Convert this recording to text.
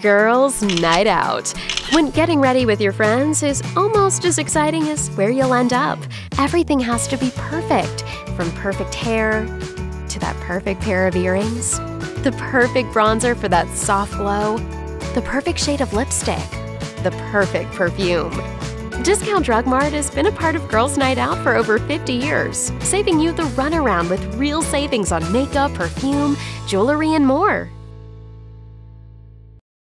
Girls' Night Out. When getting ready with your friends is almost as exciting as where you'll end up. Everything has to be perfect, from perfect hair to that perfect pair of earrings, the perfect bronzer for that soft glow, the perfect shade of lipstick, the perfect perfume. Discount Drug Mart has been a part of Girls' Night Out for over 50 years, saving you the runaround with real savings on makeup, perfume, jewelry, and more.